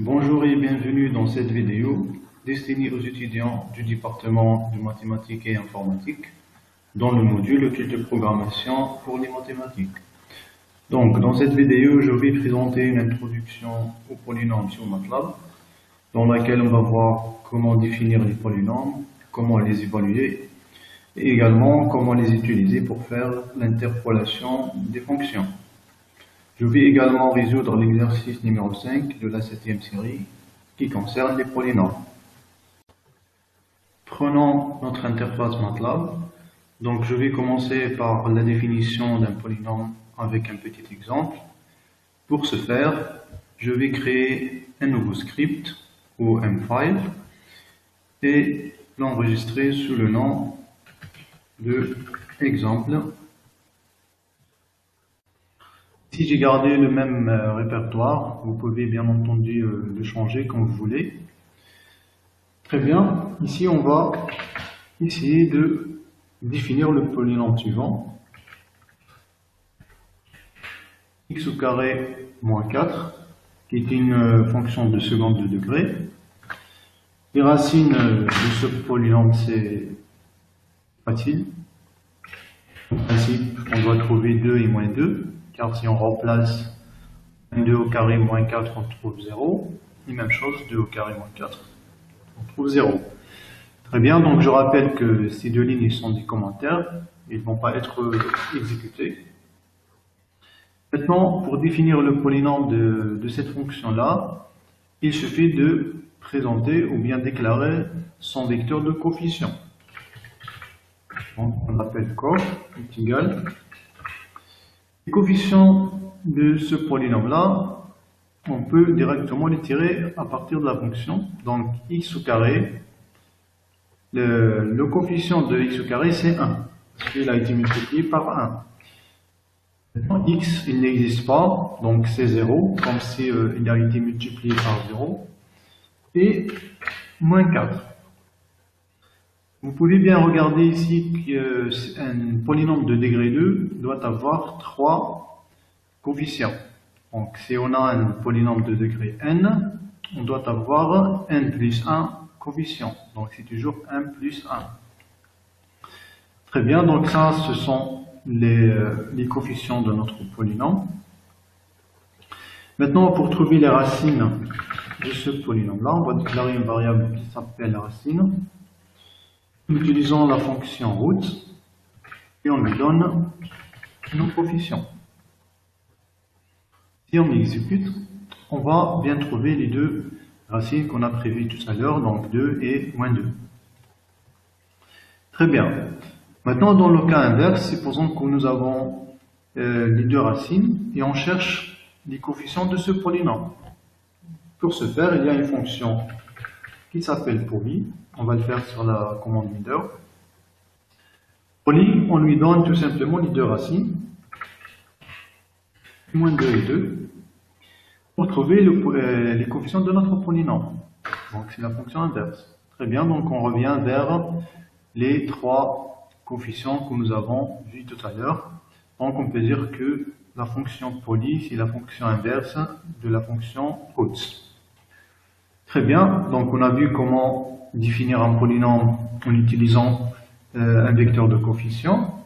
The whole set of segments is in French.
Bonjour et bienvenue dans cette vidéo destinée aux étudiants du département de mathématiques et informatique dans le module de programmation pour les mathématiques. Donc, dans cette vidéo, je vais présenter une introduction aux polynômes sur MATLAB dans laquelle on va voir comment définir les polynômes, comment les évaluer et également comment les utiliser pour faire l'interpolation des fonctions. Je vais également résoudre l'exercice numéro 5 de la septième série qui concerne les polynômes. Prenons notre interface MATLAB. Donc je vais commencer par la définition d'un polynôme avec un petit exemple. Pour ce faire, je vais créer un nouveau script ou un file et l'enregistrer sous le nom de exemple. Si j'ai gardé le même euh, répertoire, vous pouvez bien entendu euh, le changer comme vous voulez. Très bien, ici on va essayer de définir le polynôme suivant. x au carré moins 4, qui est une euh, fonction de seconde de degré. Les racines de ce polynôme, c'est facile. En principe, on doit trouver 2 et moins 2, car si on remplace 2 au carré moins 4, on trouve 0. Et même chose, 2 au carré moins 4, on trouve 0. Très bien, donc je rappelle que ces deux lignes sont des commentaires, ils ne vont pas être exécutés. Maintenant, pour définir le polynôme de, cette fonction-là, il suffit de présenter ou bien déclarer son vecteur de coefficient on appelle cof égal. Les coefficients de ce polynôme-là, on peut directement les tirer à partir de la fonction. Donc x au carré, le, coefficient de x au carré c'est 1, parce qu'il a été multiplié par 1. Maintenant, x, il n'existe pas, donc c'est 0, comme si euh, a été multiplié par 0. Et moins 4. Vous pouvez bien regarder ici qu'un polynôme de degré 2 doit avoir trois coefficients. Donc si on a un polynôme de degré n, on doit avoir n plus 1 coefficient. Donc c'est toujours 1 plus 1. Très bien, donc ça ce sont les, les coefficients de notre polynôme. Maintenant, pour trouver les racines de ce polynôme-là, on va déclarer une variable qui s'appelle racine. Nous utilisons la fonction root et on lui donne nos coefficients. Si on exécute, on va bien trouver les deux racines qu'on a prévues tout à l'heure, donc 2 et moins 2. Très bien. Maintenant, dans le cas inverse, supposons que nous avons euh, les deux racines et on cherche les coefficients de ce polynôme. Pour ce faire, il y a une fonction qui s'appelle poly. On va le faire sur la commande leader. Poly, on lui donne tout simplement les deux racines, moins 2 et 2, pour trouver euh, les coefficients de notre polynôme. Donc c'est la fonction inverse. Très bien, donc on revient vers les trois coefficients que nous avons vus tout à l'heure. Donc on peut dire que la fonction poly, c'est la fonction inverse de la fonction haute. Très bien, donc on a vu comment définir un polynôme en utilisant euh, un vecteur de coefficient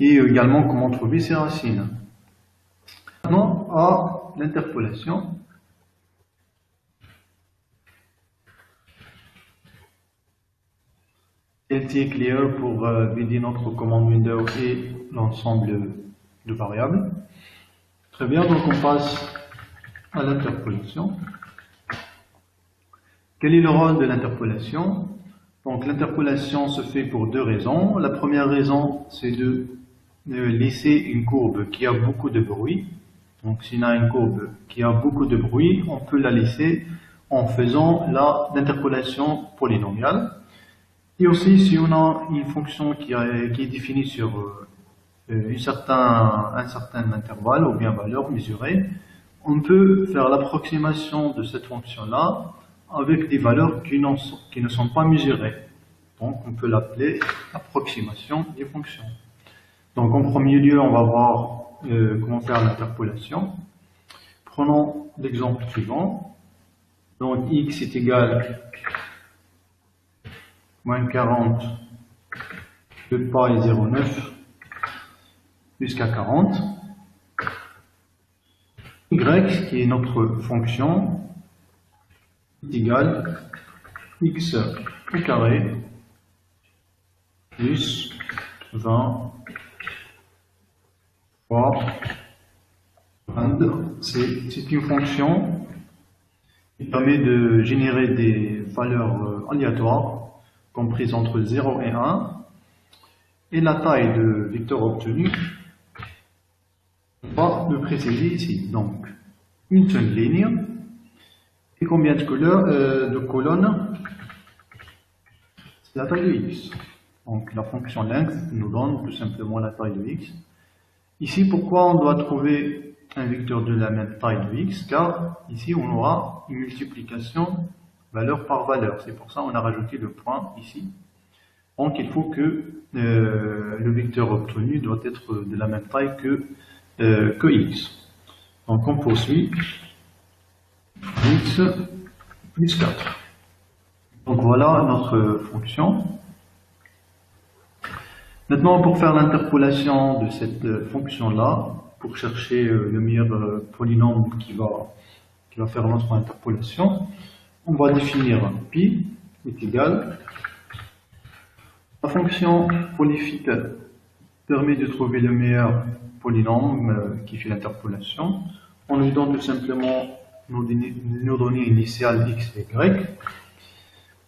et également comment trouver ses racines. Maintenant à l'interpolation. LT clear pour euh, vider notre commande window et l'ensemble de variables. Très bien, donc on passe à l'interpolation. Quel est le rôle de l'interpolation? Donc l'interpolation se fait pour deux raisons. La première raison, c'est de laisser une courbe qui a beaucoup de bruit. Donc si on a une courbe qui a beaucoup de bruit, on peut la laisser en faisant l'interpolation polynomiale. Et aussi, si on a une fonction qui, est définie sur euh, un certain intervalle ou bien valeur mesurée, on peut faire l'approximation de cette fonction-là avec des valeurs qui, qui ne sont pas mesurées. Donc on peut l'appeler approximation des fonctions. Donc en premier lieu, on va voir euh, comment faire l'interpolation. Prenons l'exemple suivant. Donc x est égal moins 40 de pi 0,9 jusqu'à 40. y, qui est notre fonction, est égal x au carré plus 20 fois 22. C'est une fonction qui permet de générer des valeurs euh, aléatoires comprises entre 0 et 1 et la taille de vecteur obtenu on va le préciser ici. Donc, une seule ligne et combien de, couleurs, euh, de colonnes C'est la taille de x. Donc, la fonction length nous donne tout simplement la taille de x. Ici, pourquoi on doit trouver un vecteur de la même taille de x? Car ici, on aura une multiplication valeur par valeur. C'est pour ça qu'on a rajouté le point ici. Donc, il faut que euh, le vecteur obtenu doit être de la même taille que, euh, que x. Donc, on poursuit x plus 4. Donc, voilà notre fonction. Maintenant, pour faire l'interpolation de cette fonction-là, pour chercher euh, le meilleur euh, polynôme qui va, qui va faire notre interpolation, on va définir pi est égal. La fonction polyphyte permet de trouver le meilleur polynôme euh, qui fait l'interpolation. On lui donne tout simplement nos données initiales x et y.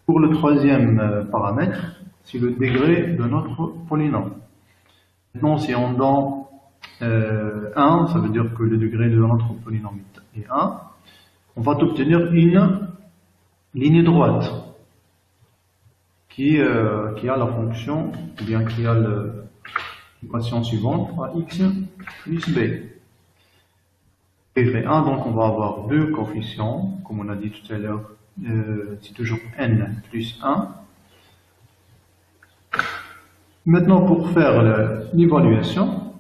Pour le troisième paramètre, c'est le degré de notre polynôme. Maintenant, si on donne euh, 1, ça veut dire que le degré de notre polynôme est 1, on va obtenir une ligne droite qui, euh, qui a la fonction, ou bien qui a l'équation suivante, x plus b. Degré 1, donc on va avoir deux coefficients, comme on a dit tout à l'heure, euh, c'est toujours n plus 1, Maintenant, pour faire l'évaluation,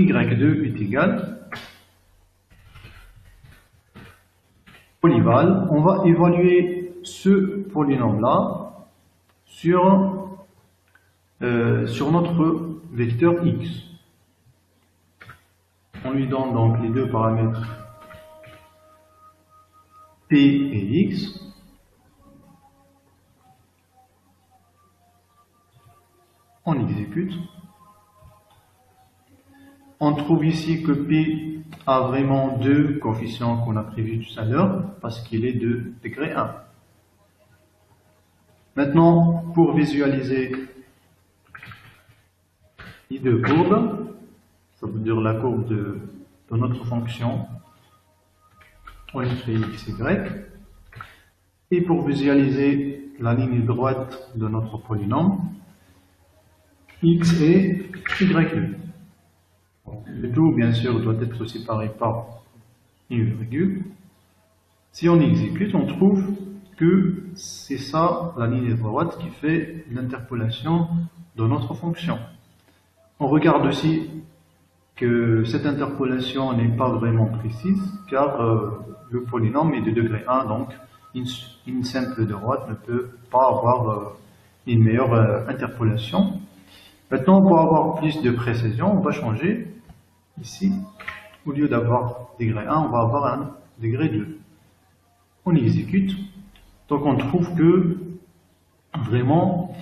y2 est égal polyval. On va évaluer ce polynôme-là sur, euh, sur notre vecteur x. On lui donne donc les deux paramètres p et x. on exécute. On trouve ici que P a vraiment deux coefficients qu'on a prévus tout à l'heure, parce qu'il est de degré 1. Maintenant, pour visualiser les deux courbes, ça veut dire la courbe de, notre fonction, on écrit x, y. Et pour visualiser la ligne droite de notre polynôme, x et y2. Le tout, bien sûr, doit être séparé par une virgule. Si on exécute, on trouve que c'est ça, la ligne droite, qui fait l'interpolation de notre fonction. On regarde aussi que cette interpolation n'est pas vraiment précise, car euh, le polynôme est de degré 1, donc une, simple droite ne peut pas avoir euh, une meilleure euh, interpolation. Maintenant, pour avoir plus de précision, on va changer ici. Au lieu d'avoir degré 1, on va avoir un degré 2. On exécute. Donc on trouve que vraiment,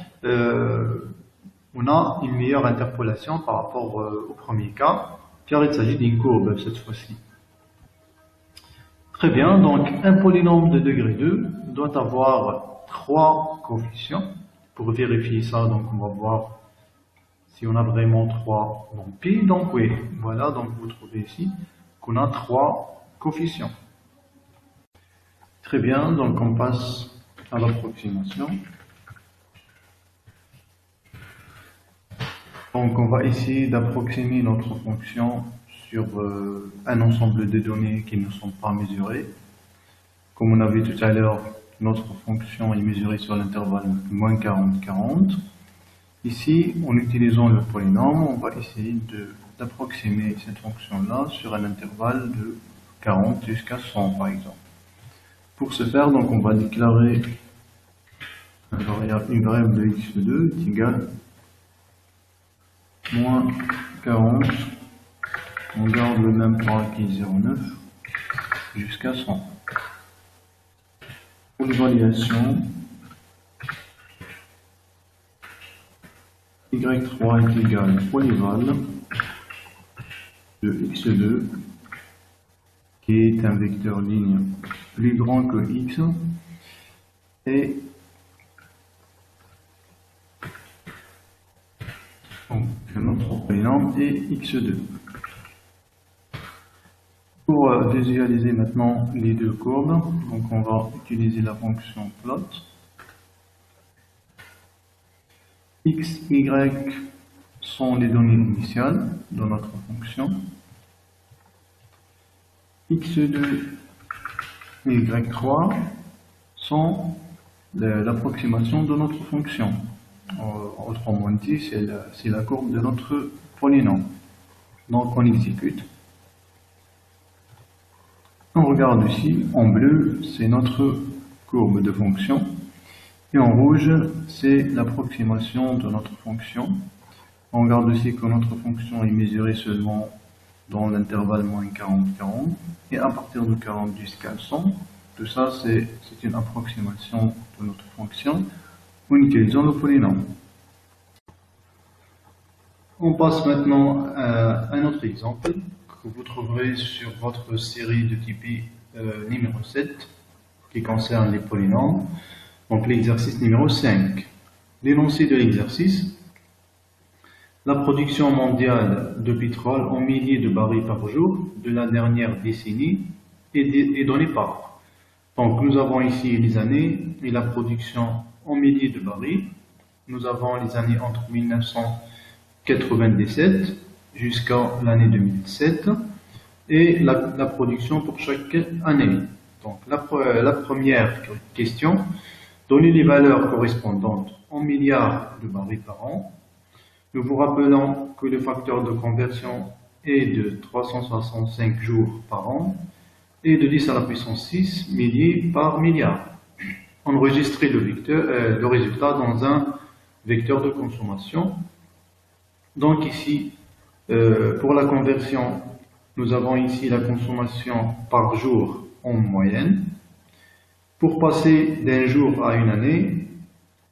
on a une meilleure interpolation par rapport euh, au premier cas, car il s'agit d'une courbe cette fois-ci. Très bien, donc un polynôme de degré 2 doit avoir trois coefficients. Pour vérifier ça, donc on va voir si on a vraiment trois donc pi, donc oui, voilà, donc vous trouvez ici qu'on a trois coefficients. Très bien, donc on passe à l'approximation. Donc on va essayer d'approximer notre fonction sur euh, un ensemble de données qui ne sont pas mesurées. Comme on a vu tout à l'heure, notre fonction est mesurée sur l'intervalle moins 40-40. Ici, en utilisant le polynôme, on va essayer d'approximer cette fonction-là sur un intervalle de 40 jusqu'à 100 par exemple. Pour ce faire, donc on va déclarer une variable de x2 est égale moins 40, on garde le même est 0,9 jusqu'à 100. Pour l'évaluation, y3 est égal polyval de x2 qui est un vecteur ligne plus grand que x et est x2. Pour euh, visualiser maintenant les deux courbes, donc on va utiliser la fonction plot. x, y sont les données initiales de notre fonction. x2 et y3 sont l'approximation de notre fonction. Euh, autrement dit, c'est la, courbe de notre polynôme. Donc on exécute. On regarde ici, en bleu, c'est notre courbe de fonction. Et en rouge, c'est l'approximation de notre fonction. On regarde aussi que notre fonction est mesurée seulement dans l'intervalle moins 40-40. Et à partir de 40 jusqu'à 100, tout ça, c'est une approximation de notre fonction en utilisant le polynôme. On passe maintenant à un autre exemple que vous trouverez sur votre série de Tipeee euh, numéro 7 qui concerne les polynômes. Donc l'exercice numéro 5. L'énoncé de l'exercice. La production mondiale de pétrole en milliers de barils par jour de la dernière décennie est, donnée par. Donc nous avons ici les années et la production en milliers de barils. Nous avons les années entre 1997 jusqu'à l'année 2007 et la, production pour chaque année. Donc la, première question, donner les valeurs correspondantes en milliards de barils par an. Nous vous rappelons que le facteur de conversion est de 365 jours par an et de 10 à la puissance 6 milliers par milliard enregistrer le, euh, le résultat dans un vecteur de consommation. Donc ici, euh, pour la conversion, nous avons ici la consommation par jour en moyenne. Pour passer d'un jour à une année,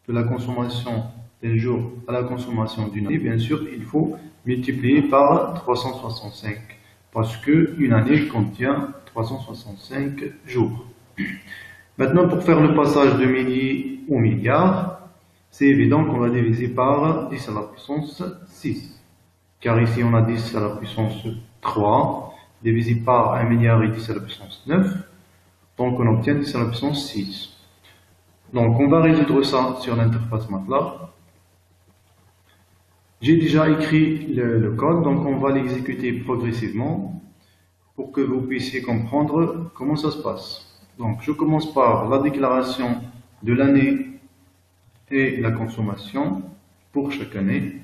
de la consommation d'un jour à la consommation d'une année, bien sûr, il faut multiplier par 365 parce qu'une année contient 365 jours. Maintenant, pour faire le passage de milliers au milliard, c'est évident qu'on va diviser par 10 à la puissance 6. Car ici, on a 10 à la puissance 3, divisé par 1 milliard et 10 à la puissance 9. Donc, on obtient 10 à la puissance 6. Donc, on va résoudre ça sur l'interface MATLAB. J'ai déjà écrit le, le, code, donc on va l'exécuter progressivement pour que vous puissiez comprendre comment ça se passe. Donc, je commence par la déclaration de l'année et la consommation pour chaque année.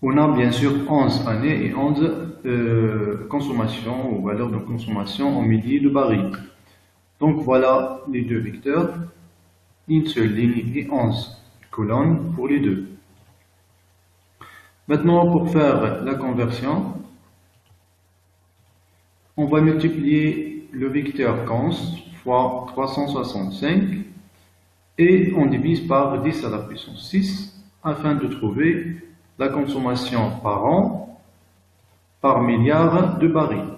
On a bien sûr 11 années et 11 euh, consommations ou valeurs de consommation en milliers de barils. Donc voilà les deux vecteurs, une seule ligne et 11 colonnes pour les deux. Maintenant, pour faire la conversion, on va multiplier le vecteur cons fois 365 et on divise par 10 à la puissance 6 afin de trouver la consommation par an par milliard de barils.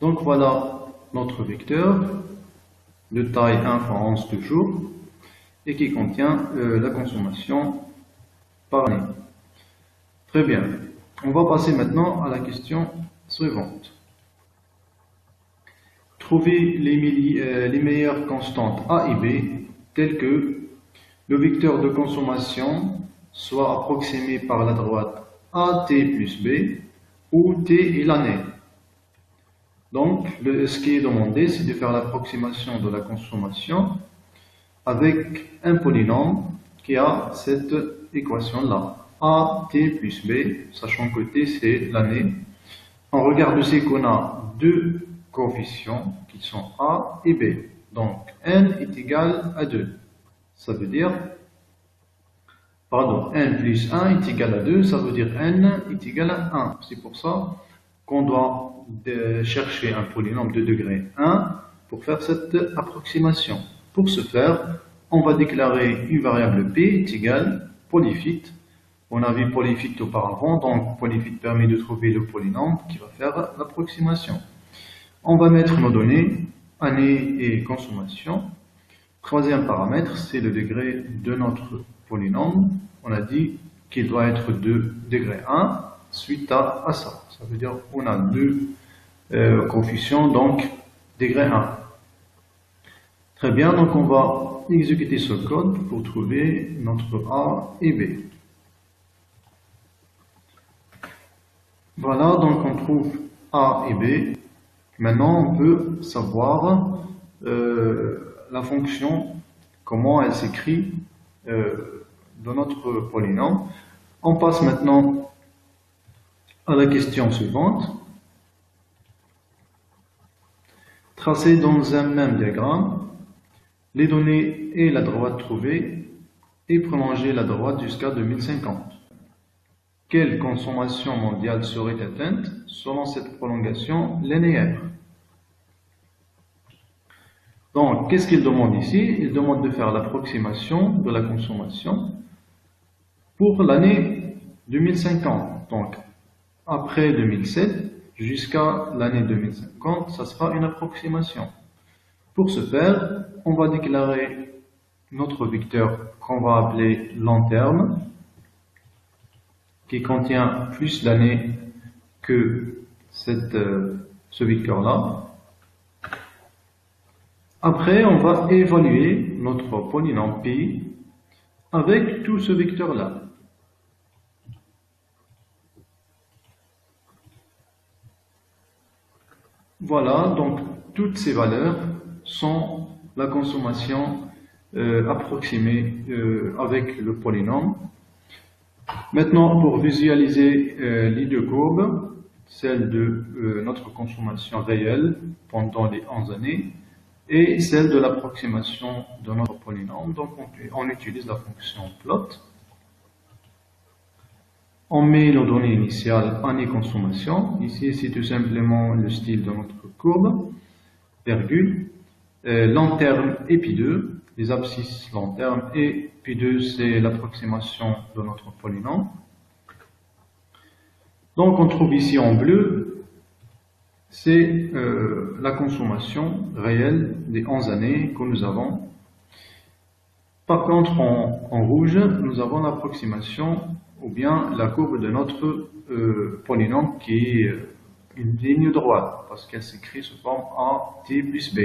Donc voilà notre vecteur de taille 1 fois 11 toujours et qui contient euh, la consommation par année. Très bien. On va passer maintenant à la question suivante. Trouver les, euh, les meilleures constantes A et B telles que le vecteur de consommation soit approximé par la droite AT plus B où T est l'année. Donc, ce qui est demandé, c'est de faire l'approximation de la consommation avec un polynôme qui a cette équation-là. A, T plus B, sachant que T c'est l'année. On regarde aussi qu'on a deux coefficients qui sont A et B. Donc n est égal à 2. Ça veut dire, pardon, n plus 1 est égal à 2, ça veut dire n est égal à 1. C'est pour ça qu'on doit euh, chercher un polynôme de degré 1 pour faire cette approximation. Pour ce faire, on va déclarer une variable p est égale polyphyte. On a vu polyphyte auparavant, donc polyphyte permet de trouver le polynôme qui va faire l'approximation. On va mettre nos données, année et consommation. Troisième paramètre, c'est le degré de notre polynôme. On a dit qu'il doit être de degré 1 suite à, ça. Ça veut dire qu'on a deux euh, coefficients, donc degré 1. Très bien, donc on va exécuter ce code pour trouver notre A et B. Voilà, donc on trouve A et B. Maintenant, on peut savoir euh, la fonction, comment elle s'écrit euh, dans notre polynôme. On passe maintenant à la question suivante. Tracer dans un même diagramme les données et la droite trouvée et prolonger la droite jusqu'à 2050. Quelle consommation mondiale serait atteinte selon cette prolongation linéaire Donc, qu'est-ce qu'il demande ici? Il demande de faire l'approximation de la consommation pour l'année 2050. Donc, après 2007 jusqu'à l'année 2050, ça sera une approximation. Pour ce faire, on va déclarer notre vecteur qu'on va appeler long terme, qui contient plus d'années que cette, euh, ce vecteur-là. Après, on va évaluer notre polynôme pi avec tout ce vecteur-là. Voilà, donc toutes ces valeurs sont la consommation euh, approximée euh, avec le polynôme. Maintenant, pour visualiser euh, les deux courbes, celle de notre consommation réelle pendant les 11 années et celle de l'approximation de notre polynôme, donc on, utilise la fonction plot. On met nos données initiales année consommation. Ici, c'est tout simplement le style de notre courbe, virgule. Euh, pi 2, les abscisses long terme et pi 2 c'est l'approximation de notre polynôme. Donc on trouve ici en bleu, c'est euh, la consommation réelle des 11 années que nous avons. Par contre en, rouge, nous avons l'approximation ou bien la courbe de notre euh, polynôme qui est une ligne droite parce qu'elle s'écrit sous forme A t plus B.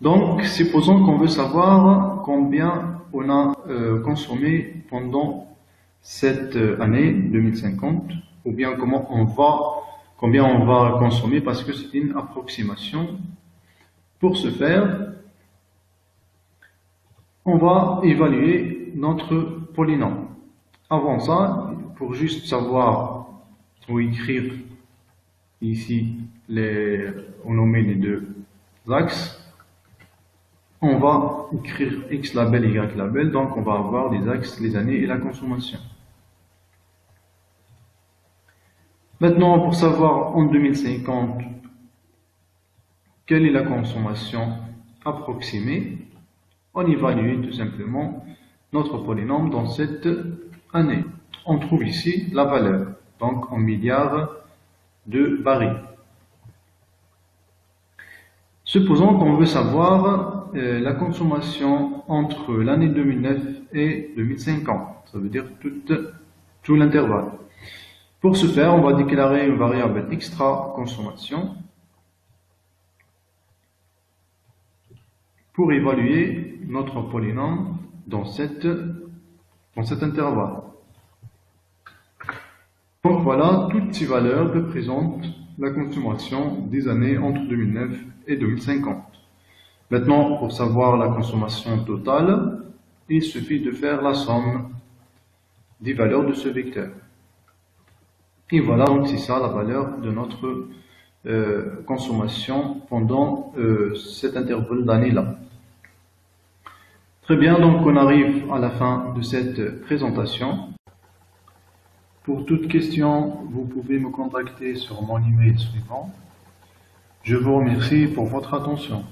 Donc, supposons qu'on veut savoir combien on a euh, consommé pendant cette euh, année 2050, ou bien comment on va, combien on va consommer, parce que c'est une approximation. Pour ce faire, on va évaluer notre polynôme. Avant ça, pour juste savoir ou écrire ici les, on nomme les deux axes, on va écrire X label, Y label, donc on va avoir les axes, les années et la consommation. Maintenant, pour savoir en 2050 quelle est la consommation approximée, on évalue tout simplement notre polynôme dans cette année. On trouve ici la valeur, donc en milliards de barils. Supposons qu'on veut savoir la consommation entre l'année 2009 et 2050. Ça veut dire tout, l'intervalle. Pour ce faire, on va déclarer une variable extra consommation pour évaluer notre polynôme dans, dans cet intervalle. Donc voilà, toutes ces valeurs représentent la consommation des années entre 2009 et 2050. Maintenant, pour savoir la consommation totale, il suffit de faire la somme des valeurs de ce vecteur. Et voilà, donc c'est ça la valeur de notre euh, consommation pendant euh, cet intervalle d'année-là. Très bien, donc on arrive à la fin de cette présentation. Pour toute question, vous pouvez me contacter sur mon email suivant. Je vous remercie pour votre attention.